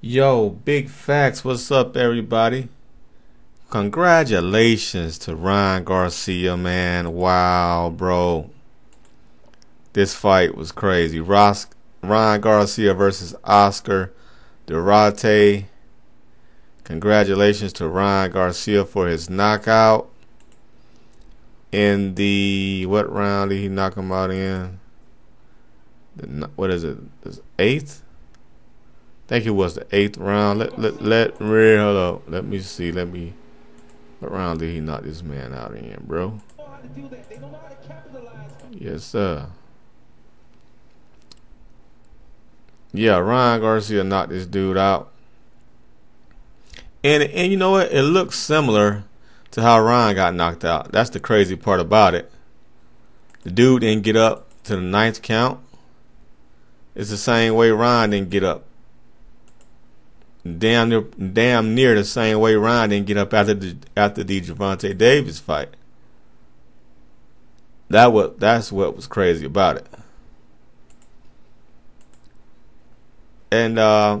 Yo, big facts. What's up, everybody? Congratulations to Ryan Garcia, man. Wow, bro. This fight was crazy. Ross, Ryan Garcia versus Oscar Duarte. Congratulations to Ryan Garcia for his knockout. In the what round did he knock him out in? The, what is it? Eighth? Think it was the eighth round. Let let let me up. Let me see. Let me. What round did he knock this man out in, bro? Yes, sir. Yeah, Ryan Garcia knocked this dude out. And and you know what? It looks similar to how Ryan got knocked out. That's the crazy part about it. The dude didn't get up to the ninth count. It's the same way Ryan didn't get up damn near, damn near the same way Ryan didn't get up after the after the Gervonta Davis fight. That was that's what was crazy about it. And uh,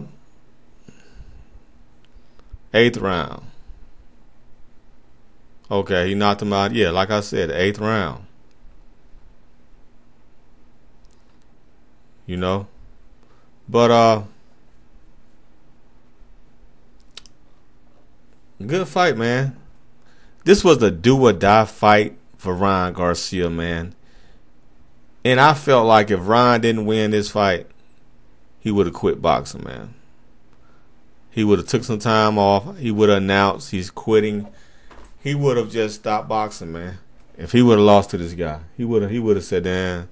eighth round. Okay, he knocked him out. Yeah, like I said, eighth round. You know, but uh. Good fight, man. This was a do or die fight for Ryan Garcia, man. And I felt like if Ryan didn't win this fight, he would have quit boxing, man. He would have took some time off. He would have announced he's quitting. He would have just stopped boxing, man. If he would have lost to this guy, he would have. He would have said, "Damn."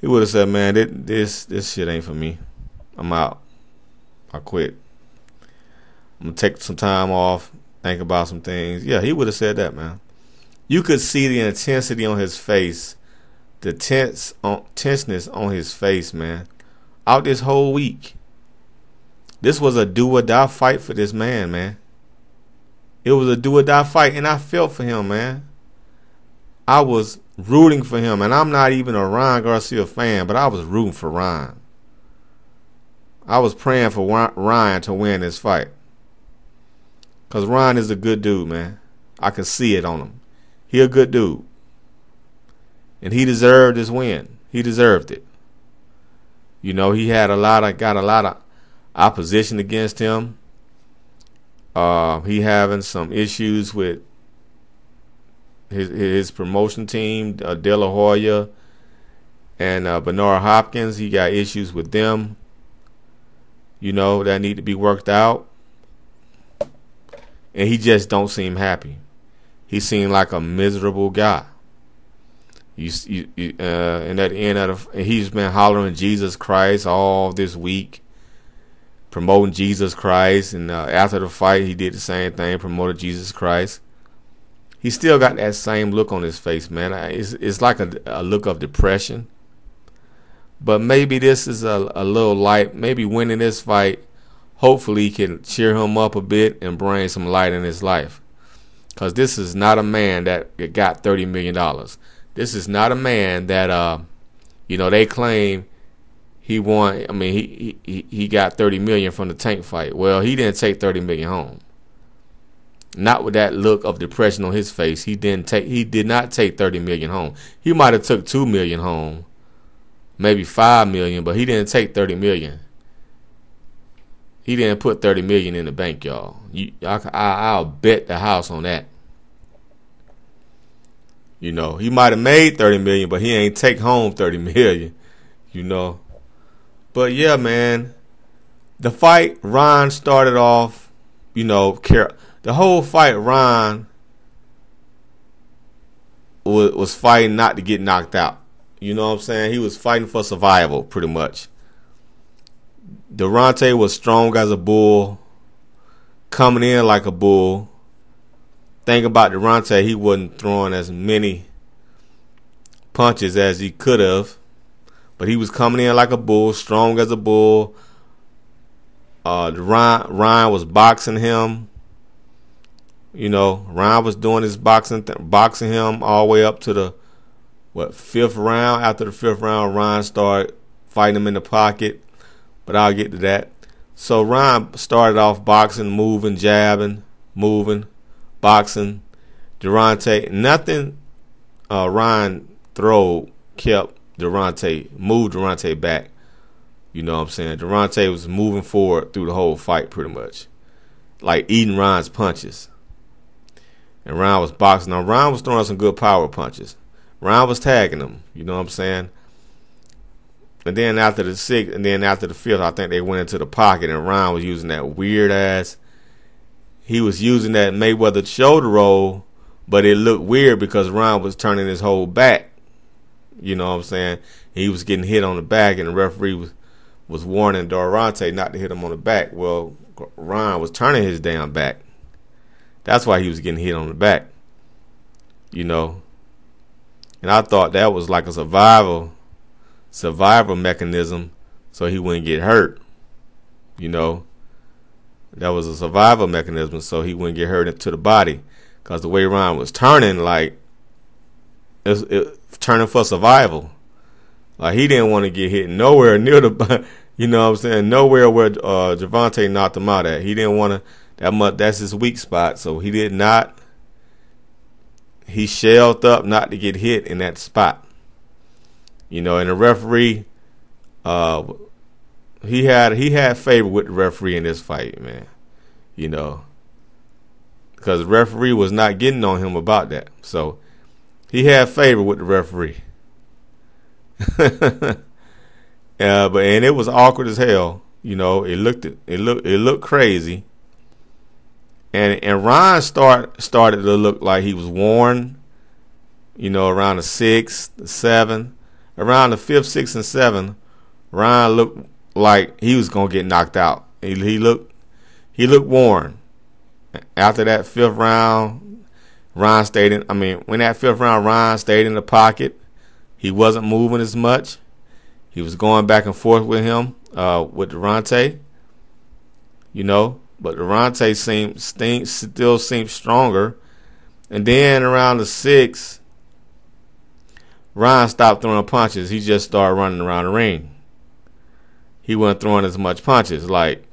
He would have said, "Man, this this shit ain't for me. I'm out. I quit." I'm gonna take some time off, think about some things. Yeah, he would have said that, man. You could see the intensity on his face, the tense on, tenseness on his face, man. Out this whole week, this was a do or die fight for this man, man. It was a do or die fight, and I felt for him, man. I was rooting for him, and I'm not even a Ryan Garcia fan, but I was rooting for Ryan. I was praying for Ryan to win this fight. Cause Ryan is a good dude, man. I can see it on him. He a good dude. And he deserved his win. He deserved it. You know, he had a lot of got a lot of opposition against him. Uh, he having some issues with his his promotion team, uh, De La Hoya and uh, Hopkins. He got issues with them. You know that need to be worked out and he just don't seem happy. He seemed like a miserable guy. You, you, uh, and at the end of the, he's been hollering Jesus Christ all this week, promoting Jesus Christ. And uh, after the fight, he did the same thing, promoted Jesus Christ. He still got that same look on his face, man. It's, it's like a, a look of depression. But maybe this is a, a little light. Maybe winning this fight hopefully can cheer him up a bit and bring some light in his life. Because this is not a man that got $30 million. This is not a man that, uh, you know, they claim he won. I mean, he, he, he got 30 million from the tank fight. Well, he didn't take 30 million home. Not with that look of depression on his face. He didn't take. He did not take 30 million home. He might have took two million home, maybe five million, but he didn't take 30 million. He didn't put thirty million in the bank, y'all. You, I, I, will bet the house on that. You know, he might have made thirty million, but he ain't take home thirty million. You know, but yeah, man, the fight Ron started off. You know, the whole fight Ron was was fighting not to get knocked out. You know what I'm saying? He was fighting for survival, pretty much. Durante was strong as a bull, coming in like a bull. Think about Durante, he wasn't throwing as many punches as he could have, but he was coming in like a bull, strong as a bull. Uh, Ryan, Ryan was boxing him. You know, Ryan was doing his boxing, th- boxing him all the way up to the what fifth round. After the fifth round, Ryan started fighting him in the pocket but I'll get to that. So Ryan started off boxing, moving, jabbing, moving, boxing. Gervonta, nothing uh, Ryan throw kept Gervonta, moved Gervonta back. You know what I'm saying? Gervonta was moving forward through the whole fight pretty much. Like eating Ryan's punches. And Ryan was boxing. Now Ryan was throwing some good power punches. Ryan was tagging him. You know what I'm saying? And then after the sixth, and then after the fifth, I think they went into the pocket, and Ryan was using that weird ass. He was using that Mayweather shoulder roll, but it looked weird because Ryan was turning his whole back. You know what I'm saying? He was getting hit on the back, and the referee was was warning Dorante not to hit him on the back. Well, Ryan was turning his damn back. That's why he was getting hit on the back. You know. And I thought that was like a survival survival mechanism so he wouldn't get hurt. You know. That was a survival mechanism so he wouldn't get hurt into the body. Cause the way Ryan was turning, like it, it turning for survival. Like he didn't want to get hit nowhere near the You know what I'm saying? Nowhere where uh, Gervonta knocked him out at. He didn't want to. That much. That's his weak spot. So he did not. He shelled up not to get hit in that spot. You know, and the referee, uh, he had he had favor with the referee in this fight, man. You know, because the referee was not getting on him about that. So he had favor with the referee. Uh, but and it was awkward as hell. You know, it looked it looked it looked crazy. And and Ryan start started to look like he was worn. You know, around the sixth, the seventh, around the fifth, sixth, and seventh, Ryan looked like he was gonna get knocked out. He, he looked he looked worn. After that fifth round, Ryan stayed in. I mean, when that fifth round, Ryan stayed in the pocket. He wasn't moving as much. He was going back and forth with him, uh, with Durante. You know, but Durante seemed still seemed stronger. And then around the sixth, Ryan stopped throwing punches. He just started running around the ring. He wasn't throwing as much punches. Like,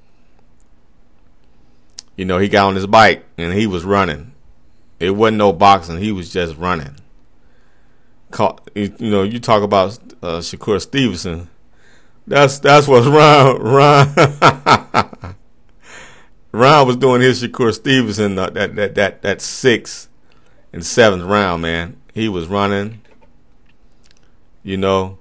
you know, he got on his bike and he was running. It wasn't no boxing. He was just running. You know, you talk about uh, Shakur Stevenson. That's that's what Ron Ron Ron was doing his Shakur Stevenson uh, that that that that sixth and seventh round, man. He was running. You know.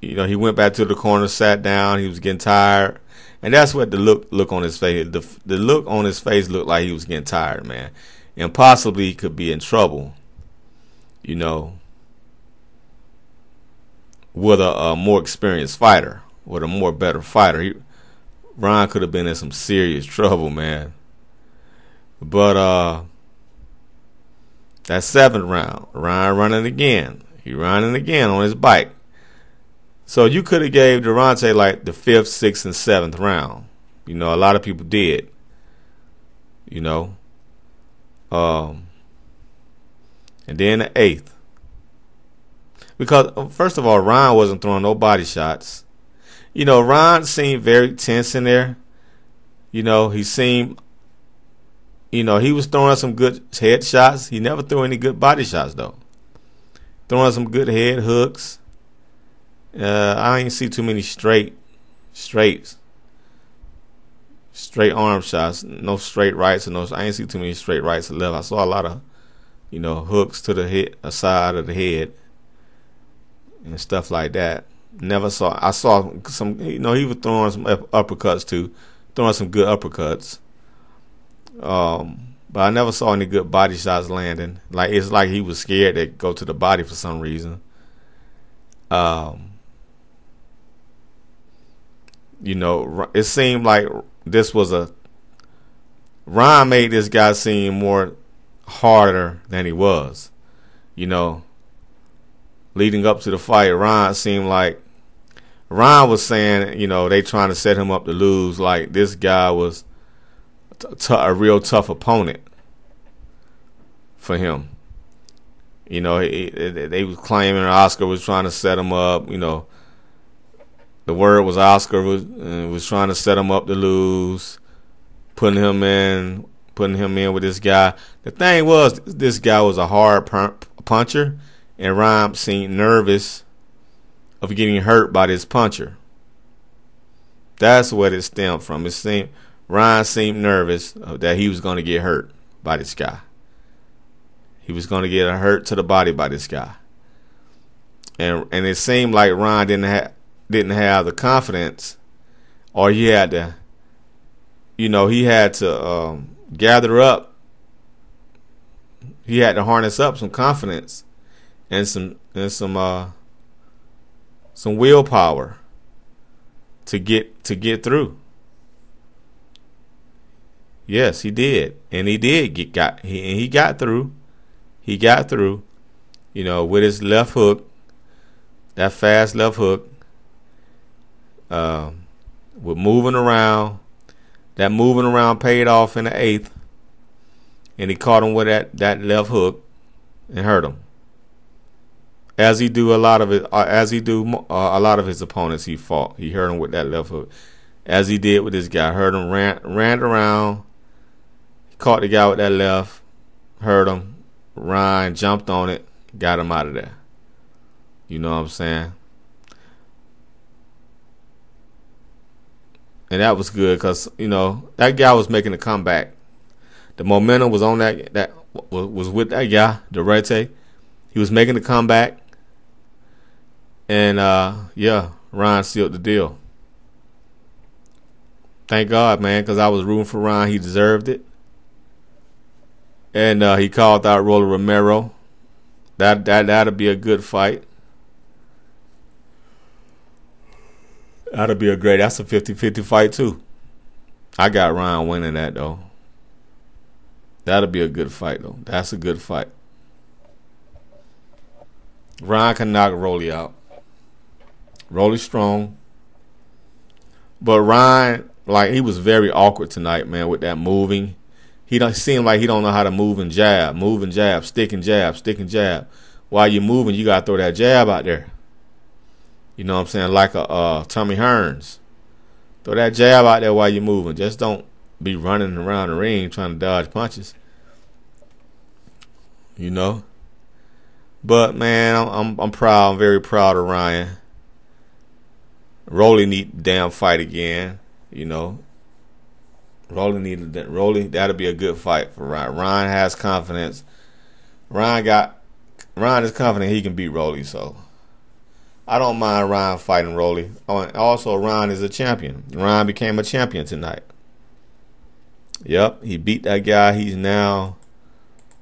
You know, he went back to the corner, sat down. He was getting tired, and that's what the look look on his face. The the look on his face looked like he was getting tired, man, and possibly he could be in trouble. You know, with a, a more experienced fighter, with a more better fighter. He, Ryan could have been in some serious trouble, man. But uh that seventh round, Ryan running again. He running again on his bike. So you could have gave Durante like the fifth, sixth, and seventh round. You know, a lot of people did. You know. Um and then the eighth. Because uh, first of all, Ryan wasn't throwing no body shots. You know, Ryan seemed very tense in there. You know, he seemed you know, he was throwing some good head shots. He never threw any good body shots though. Throwing some good head hooks. Uh, I didn't see too many straight straights. Straight arm shots. No straight rights and no I didn't see too many straight rights or left. I saw a lot of, you know, hooks to the head side of the head and stuff like that. Never saw. I saw some. You know, he was throwing some uppercuts too, throwing some good uppercuts. Um, but I never saw any good body shots landing. Like it's like he was scared to go to the body for some reason. Um, you know, it seemed like this was a Ryan made this guy seem more harder than he was. You know, leading up to the fight, Ron seemed like Ron was saying, you know, they trying to set him up to lose. Like this guy was t- a real tough opponent for him. You know, he, he, they was claiming Oscar was trying to set him up. You know, the word was Oscar was uh, was trying to set him up to lose, putting him in, putting him in with this guy. The thing was, this guy was a hard puncher, and Ryan seemed nervous of getting hurt by this puncher. That's what it stemmed from. It seemed Ryan seemed nervous that he was going to get hurt by this guy. He was going to get hurt to the body by this guy, and and it seemed like Ryan didn't have didn't have the confidence, or he had to, you know, he had to um, gather up. He had to harness up some confidence and some and some uh, some willpower to get to get through. Yes, he did, and he did get got he and he got through. He got through, you know, with his left hook, that fast left hook. Um, with moving around, that moving around paid off in the eighth, and he caught him with that that left hook and hurt him. As he do a lot of it, uh, as he do uh, a lot of his opponents, he fought. He hurt him with that left hook, as he did with this guy. Hurt him, ran ran around, caught the guy with that left, hurt him. Ryan jumped on it, got him out of there. You know what I'm saying? And that was good because you know that guy was making a comeback. The momentum was on that that was with that guy, Dorete. He was making a comeback, and uh, yeah, Ryan sealed the deal. Thank God, man, because I was rooting for Ryan. He deserved it and uh, he called out Rolly Romero. That that that'll be a good fight. That'll be a great. That's a 50-50 fight too. I got Ryan winning that though. That'll be a good fight though. That's a good fight. Ryan can knock Rolly out. Rolly strong. But Ryan, like he was very awkward tonight, man, with that moving he don't seem like he don't know how to move and jab, move and jab, stick and jab, stick and jab. While you're moving, you gotta throw that jab out there. You know what I'm saying? Like a uh, Tommy Hearns. Throw that jab out there while you're moving. Just don't be running around the ring trying to dodge punches. You know. But man, I'm I'm, I'm proud. I'm very proud of Ryan. Rolly need damn fight again. You know, Rolly needed that. Rolly, that'll be a good fight for Ryan. Ryan has confidence. Ryan got Ryan is confident he can beat Rolly, so I don't mind Ryan fighting Rolly. Oh, also, Ryan is a champion. Ryan became a champion tonight. Yep, he beat that guy. He's now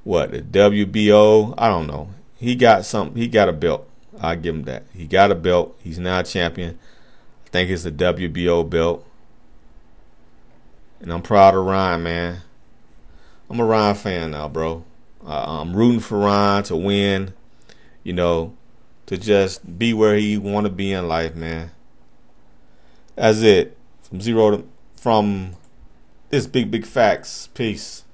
what the WBO. I don't know. He got some. He got a belt. I give him that. He got a belt. He's now a champion. I think it's the WBO belt. And I'm proud of Ryan, man. I'm a Ryan fan now, bro. I'm rooting for Ryan to win. You know, to just be where he want to be in life, man. That's it. From zero to from this big big facts. Peace.